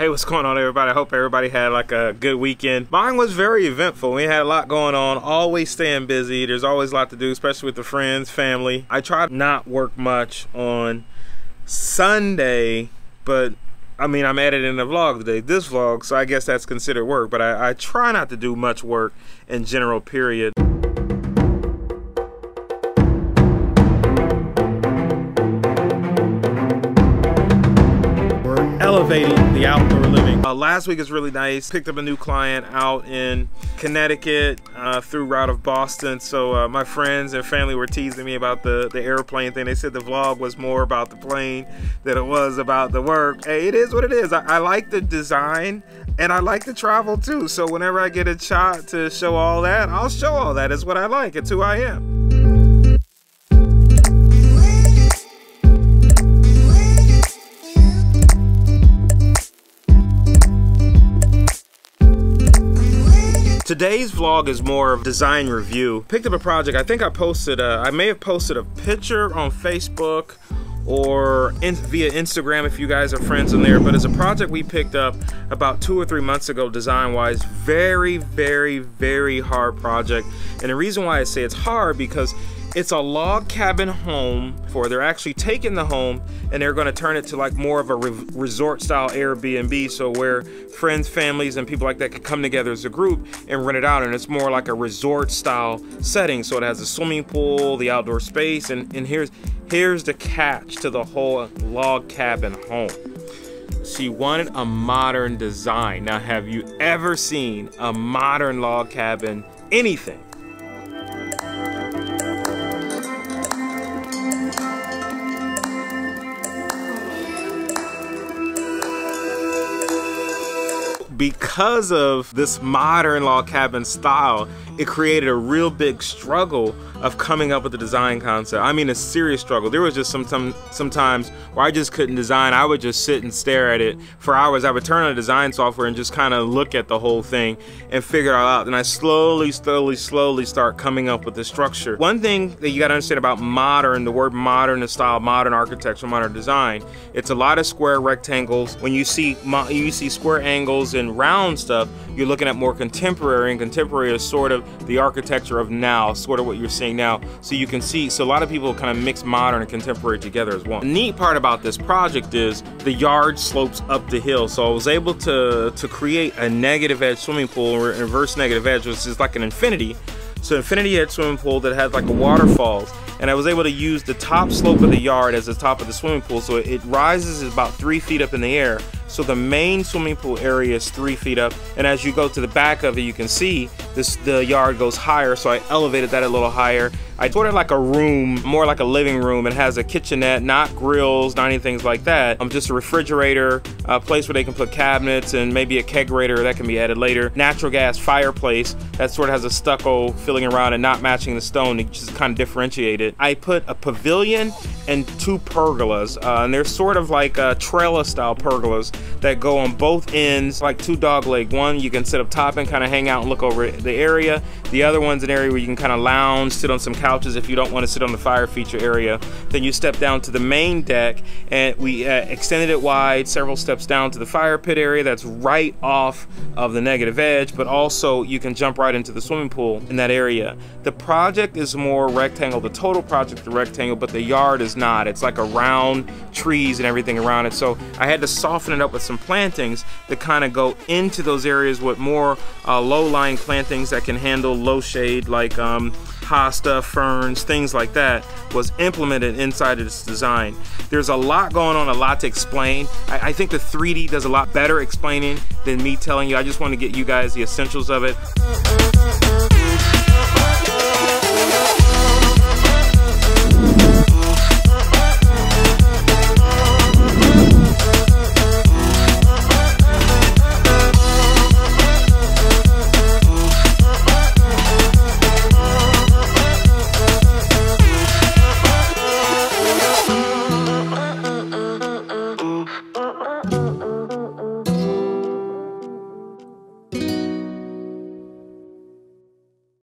Hey, what's going on everybody? I hope everybody had like a good weekend. Mine was very eventful. We had a lot going on, always staying busy. There's always a lot to do, especially with the friends, family. I try not work much on Sunday, but I mean, I'm editing a vlog today, this vlog, so I guess that's considered work, but I, I try not to do much work in general, period. Elevating the outdoor living. Uh, last week is really nice. Picked up a new client out in Connecticut uh, through route of Boston. So uh, my friends and family were teasing me about the, the airplane thing. They said the vlog was more about the plane than it was about the work. Hey, it is what it is. I, I like the design and I like to travel too. So whenever I get a shot to show all that, I'll show all that. It's what I like. It's who I am. Today's vlog is more of design review. Picked up a project, I think I posted, a, I may have posted a picture on Facebook or in, via Instagram if you guys are friends in there, but it's a project we picked up about two or three months ago design-wise. Very, very, very hard project. And the reason why I say it's hard because it's a log cabin home for they're actually taking the home and they're going to turn it to like more of a re resort style Airbnb so where friends, families and people like that could come together as a group and rent it out and it's more like a resort style setting so it has a swimming pool, the outdoor space and, and here's here's the catch to the whole log cabin home. She wanted a modern design. Now have you ever seen a modern log cabin anything? Because of this modern log cabin style, it created a real big struggle of coming up with a design concept. I mean, a serious struggle. There was just some, some sometimes where I just couldn't design. I would just sit and stare at it for hours. I would turn on design software and just kind of look at the whole thing and figure it out. And I slowly, slowly, slowly start coming up with the structure. One thing that you got to understand about modern, the word modern is style, modern architecture, modern design. It's a lot of square rectangles. When you see you see square angles and round stuff, you're looking at more contemporary, and contemporary is sort of the architecture of now, sort of what you're seeing now. So you can see, so a lot of people kind of mix modern and contemporary together as one. The neat part about this project is the yard slopes up the hill. So I was able to, to create a negative edge swimming pool, or reverse negative edge, which is like an infinity. So infinity edge swimming pool that has like a waterfalls and I was able to use the top slope of the yard as the top of the swimming pool so it rises about three feet up in the air so the main swimming pool area is three feet up and as you go to the back of it you can see this the yard goes higher. So I elevated that a little higher I of like a room, more like a living room. It has a kitchenette, not grills, not anything like that. Um, just a refrigerator, a place where they can put cabinets and maybe a kegerator that can be added later. Natural gas fireplace that sort of has a stucco filling around and not matching the stone to just kind of differentiate it. I put a pavilion and two pergolas, uh, and they're sort of like uh, trailer style pergolas that go on both ends, like two dog leg. One you can sit up top and kind of hang out and look over the area. The other one's an area where you can kind of lounge, sit on some couch couches if you don't want to sit on the fire feature area. Then you step down to the main deck and we uh, extended it wide several steps down to the fire pit area that's right off of the negative edge, but also you can jump right into the swimming pool in that area. The project is more rectangle, the total project is rectangle, but the yard is not. It's like around trees and everything around it. So I had to soften it up with some plantings that kind of go into those areas with more uh, low-lying plantings that can handle low shade like um, hosta, ferns, things like that was implemented inside of this design. There's a lot going on, a lot to explain. I, I think the 3D does a lot better explaining than me telling you. I just want to get you guys the essentials of it.